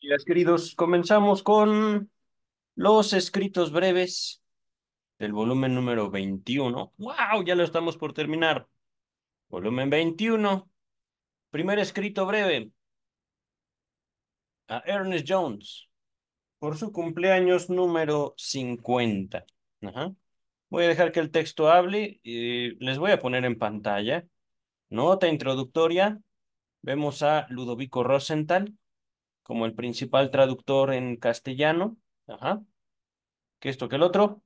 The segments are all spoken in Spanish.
Días, queridos, comenzamos con los escritos breves del volumen número 21. ¡Wow! Ya lo estamos por terminar. Volumen 21. Primer escrito breve a Ernest Jones por su cumpleaños número 50. Ajá. Voy a dejar que el texto hable y les voy a poner en pantalla. Nota introductoria. Vemos a Ludovico Rosenthal como el principal traductor en castellano. Ajá. Que esto que el otro.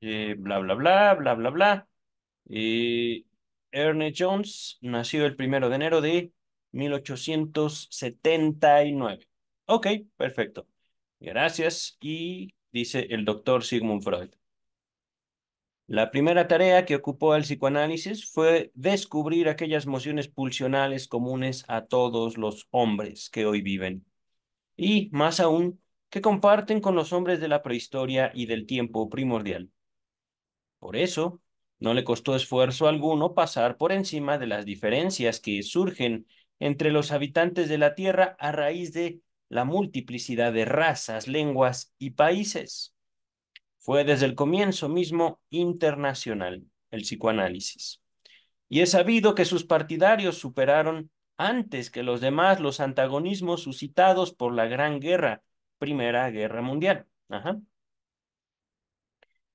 Eh, bla, bla, bla, bla, bla, bla. Eh, Ernest Jones nació el primero de enero de 1879. Ok, perfecto. Gracias. Y dice el doctor Sigmund Freud. La primera tarea que ocupó el psicoanálisis fue descubrir aquellas mociones pulsionales comunes a todos los hombres que hoy viven. Y, más aún, que comparten con los hombres de la prehistoria y del tiempo primordial. Por eso, no le costó esfuerzo alguno pasar por encima de las diferencias que surgen entre los habitantes de la Tierra a raíz de la multiplicidad de razas, lenguas y países. Fue desde el comienzo mismo internacional el psicoanálisis. Y es sabido que sus partidarios superaron antes que los demás los antagonismos suscitados por la Gran Guerra, Primera Guerra Mundial.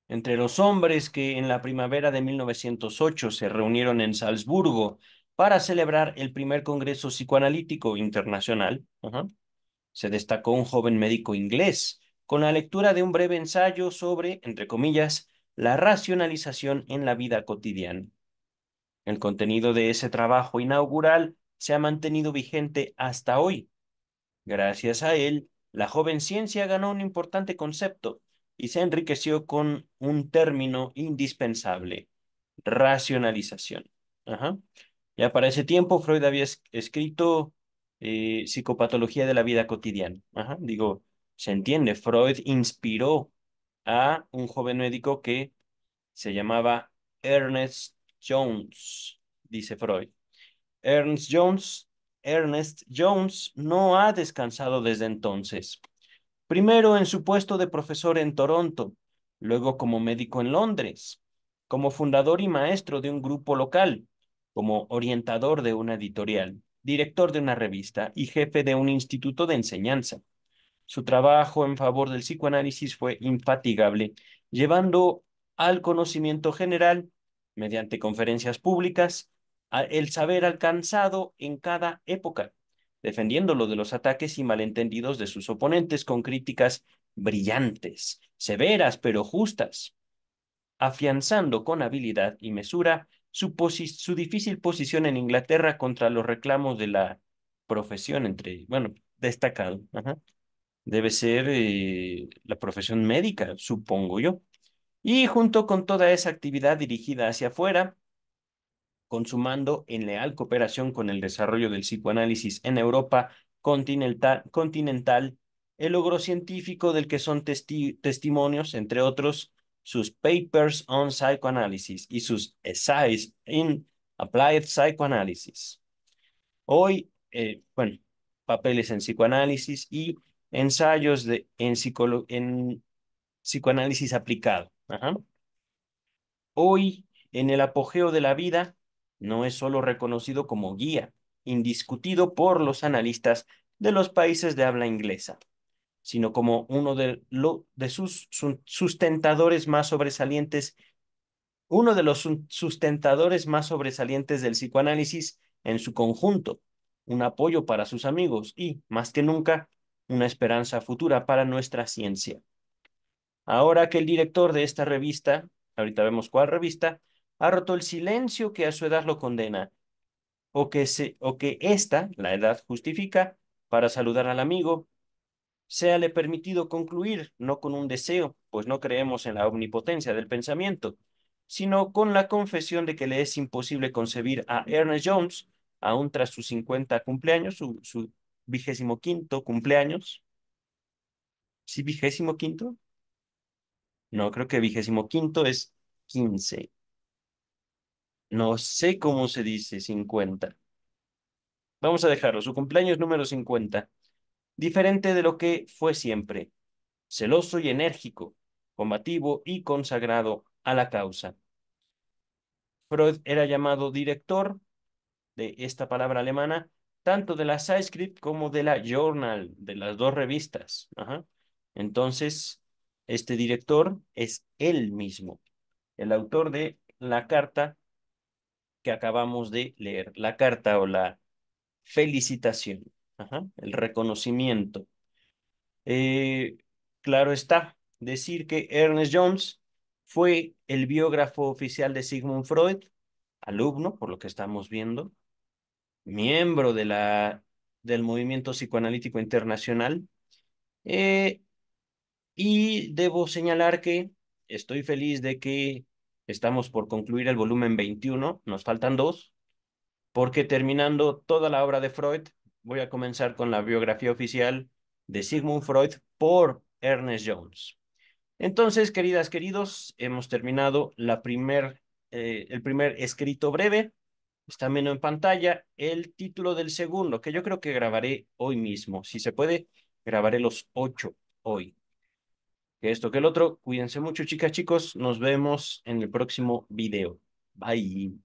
Entre los hombres que en la primavera de 1908 se reunieron en Salzburgo para celebrar el primer Congreso Psicoanalítico Internacional, se destacó un joven médico inglés con la lectura de un breve ensayo sobre, entre comillas, la racionalización en la vida cotidiana. El contenido de ese trabajo inaugural se ha mantenido vigente hasta hoy. Gracias a él, la joven ciencia ganó un importante concepto y se enriqueció con un término indispensable, racionalización. Ajá. Ya para ese tiempo Freud había escrito eh, Psicopatología de la vida cotidiana. Ajá. Digo, se entiende, Freud inspiró a un joven médico que se llamaba Ernest Jones, dice Freud. Ernest Jones, Ernest Jones no ha descansado desde entonces. Primero en su puesto de profesor en Toronto, luego como médico en Londres, como fundador y maestro de un grupo local, como orientador de una editorial, director de una revista y jefe de un instituto de enseñanza. Su trabajo en favor del psicoanálisis fue infatigable, llevando al conocimiento general, mediante conferencias públicas, el saber alcanzado en cada época, defendiéndolo de los ataques y malentendidos de sus oponentes con críticas brillantes, severas pero justas, afianzando con habilidad y mesura su, difícil posición en Inglaterra contra los reclamos de la profesión entre, bueno, destacado. Debe ser eh, la profesión médica, supongo yo. Y junto con toda esa actividad dirigida hacia afuera, consumando en leal cooperación con el desarrollo del psicoanálisis en Europa continental, el logro científico del que son testimonios, entre otros, sus papers on psychoanalysis y sus essays in applied psychoanalysis. Hoy, eh, bueno, papeles en psicoanálisis y ensayos de, en, en psicoanálisis aplicado. Hoy, en el apogeo de la vida, no es solo reconocido como guía, indiscutido por los analistas de los países de habla inglesa, sino como uno de, sus sustentadores más sobresalientes, uno de los sustentadores más sobresalientes del psicoanálisis en su conjunto, un apoyo para sus amigos y, más que nunca, una esperanza futura para nuestra ciencia. Ahora que el director de esta revista, ahorita vemos cuál revista, ha roto el silencio que a su edad lo condena, o que, se, o que esta, la edad, justifica para saludar al amigo, le permitido concluir, no con un deseo, pues no creemos en la omnipotencia del pensamiento, sino con la confesión de que le es imposible concebir a Ernest Jones, aún tras sus 50 cumpleaños, su, su vigésimo quinto cumpleaños. ¿Sí, vigésimo quinto? No, creo que vigésimo quinto es quince. No sé cómo se dice cincuenta. Vamos a dejarlo. Su cumpleaños número cincuenta. diferente de lo que fue siempre, celoso y enérgico, combativo y consagrado a la causa. Freud era llamado director de esta palabra alemana, tanto de la Zeitschrift como de la Journal, de las dos revistas. Entonces, este director es él mismo, el autor de la carta que acabamos de leer, la carta o la felicitación, el reconocimiento. Eh, claro está, decir que Ernest Jones fue el biógrafo oficial de Sigmund Freud, alumno, por lo que estamos viendo, miembro de la, del movimiento psicoanalítico internacional. Eh, y debo señalar que estoy feliz de que estamos por concluir el volumen 21, nos faltan dos, porque terminando toda la obra de Freud, voy a comenzar con la biografía oficial de Sigmund Freud por Ernest Jones. Entonces, queridas, queridos, hemos terminado la primer, eh, el primer escrito breve. Está menos en pantalla el título del segundo, que yo creo que grabaré hoy mismo. Si se puede, grabaré los ocho hoy. Que esto, que el otro. Cuídense mucho, chicas, chicos. Nos vemos en el próximo video. Bye.